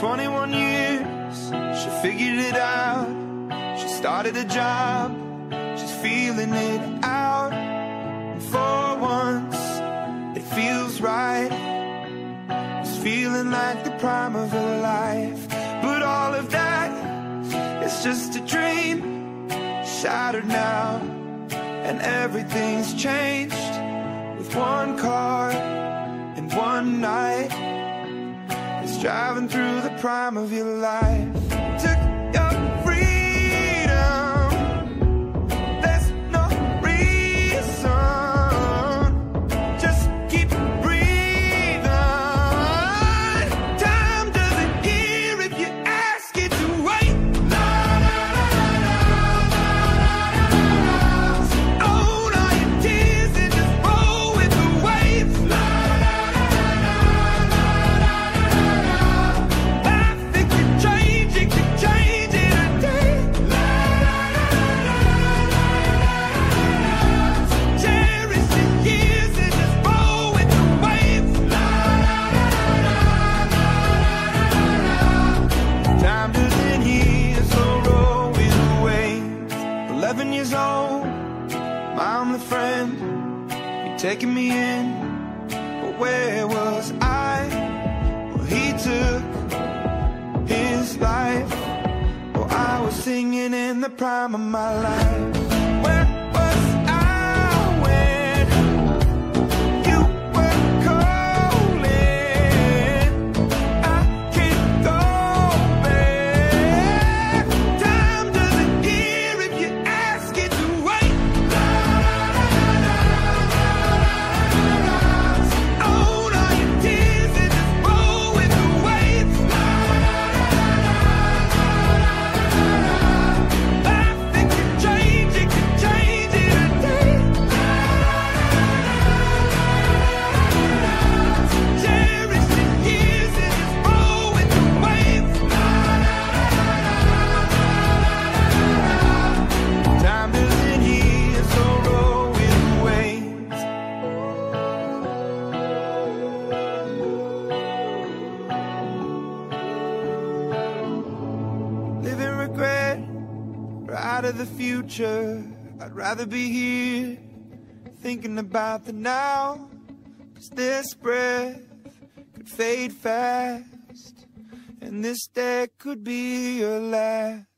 21 years, she figured it out. She started a job, she's feeling it out. And for once, it feels right. It's feeling like the prime of her life. But all of that is just a dream, shattered now. And everything's changed with one car and one night. Driving through the prime of your life. Taking me in, but where was I? Well, he took his life. Well, I was singing in the prime of my life. Out of the future. I'd rather be here thinking about the now. Cause this breath could fade fast, and this day could be your last.